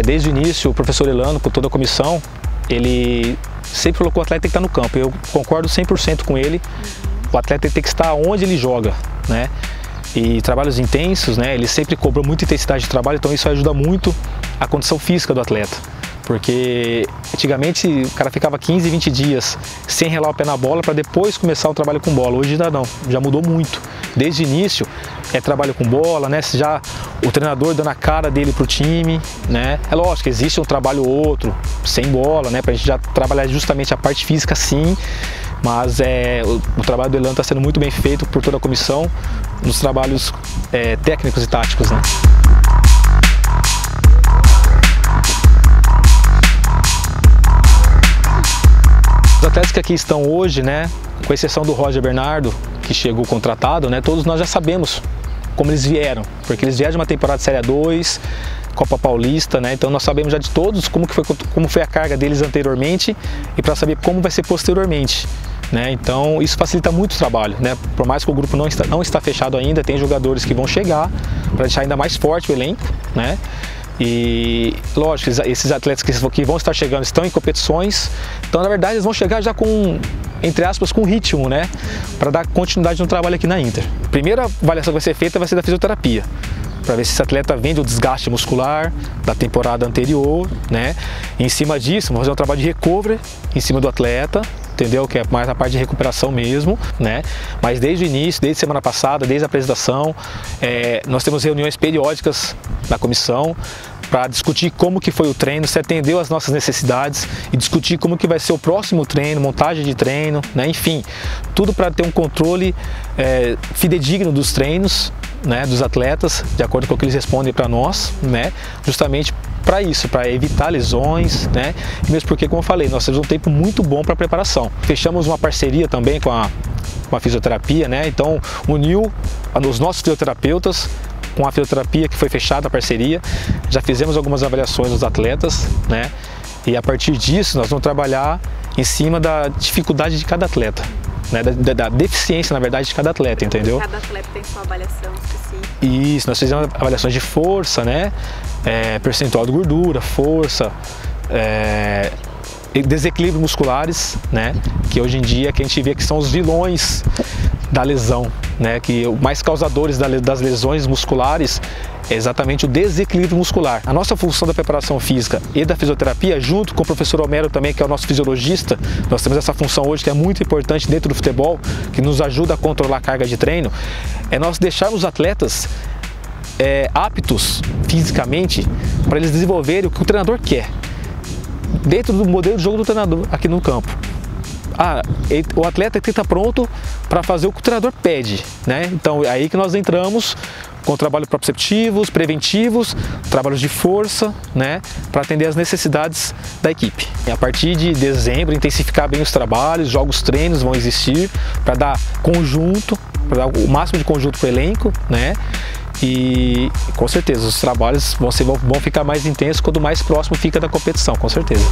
desde o início, o professor Elano, com toda a comissão, ele sempre colocou o atleta tem que estar no campo. Eu concordo 100% com ele. O atleta tem que estar onde ele joga, né? E trabalhos intensos, né? Ele sempre cobrou muita intensidade de trabalho, então isso ajuda muito a condição física do atleta. Porque antigamente o cara ficava 15, 20 dias sem relar o pé na bola para depois começar o trabalho com bola. Hoje ainda não, já mudou muito. Desde o início é trabalho com bola, né? Já o treinador dando a cara dele pro time, né? É lógico, existe um trabalho ou outro sem bola, né? Pra gente já trabalhar justamente a parte física sim, mas é, o, o trabalho do Elan está sendo muito bem feito por toda a comissão nos trabalhos é, técnicos e táticos, né? Os atletas que aqui estão hoje, né, com exceção do Roger Bernardo, que chegou contratado, né, todos nós já sabemos como eles vieram, porque eles vieram de uma temporada de Série 2, Copa Paulista, né? Então nós sabemos já de todos como, que foi, como foi a carga deles anteriormente e para saber como vai ser posteriormente. Né? Então isso facilita muito o trabalho, né? Por mais que o grupo não está, não está fechado ainda, tem jogadores que vão chegar para deixar ainda mais forte o elenco, né? E lógico, esses atletas que vão estar chegando estão em competições, então na verdade eles vão chegar já com, entre aspas, com ritmo, né? Para dar continuidade no trabalho aqui na Inter. Primeira avaliação que vai ser feita vai ser da fisioterapia para ver se esse atleta vem do desgaste muscular da temporada anterior, né? E em cima disso, vamos fazer um trabalho de recovery em cima do atleta, entendeu? Que é mais a parte de recuperação mesmo, né? Mas desde o início, desde semana passada, desde a apresentação, é, nós temos reuniões periódicas na comissão para discutir como que foi o treino, se atendeu às nossas necessidades e discutir como que vai ser o próximo treino, montagem de treino, né? enfim, tudo para ter um controle é, fidedigno dos treinos, né, dos atletas, de acordo com o que eles respondem para nós, né, justamente para isso, para evitar lesões, né? Mesmo porque, como eu falei, nós temos um tempo muito bom para preparação. Fechamos uma parceria também com a, com a fisioterapia, né? Então uniu os nossos fisioterapeutas com a fisioterapia que foi fechada a parceria. Já fizemos algumas avaliações dos atletas, né? E a partir disso nós vamos trabalhar em cima da dificuldade de cada atleta. Né, da, da, deficiência, na verdade, de cada atleta, entendeu? Cada atleta tem sua avaliação específica. Isso, nós fizemos avaliações de força, né? É, percentual de gordura, força, é, desequilíbrios musculares, né? Que hoje em dia que a gente vê que são os vilões da lesão, né? Que mais causadores das lesões musculares é exatamente o desequilíbrio muscular. A nossa função da preparação física e da fisioterapia, junto com o professor Homero também, que é o nosso fisiologista, nós temos essa função hoje que é muito importante dentro do futebol, que nos ajuda a controlar a carga de treino, é nós deixarmos os atletas é, aptos fisicamente para eles desenvolverem o que o treinador quer, dentro do modelo de jogo do treinador aqui no campo ah, o atleta tem que estar pronto para fazer o que o treinador pede, né? Então é aí que nós entramos com trabalhos proprioceptivos, preventivos, trabalhos de força, né, para atender às necessidades da equipe. E a partir de dezembro, intensificar bem os trabalhos, jogos treinos vão existir para dar conjunto, para dar o máximo de conjunto para o elenco, né? E com certeza os trabalhos vão, ser, vão ficar mais intensos quando mais próximo fica da competição, com certeza.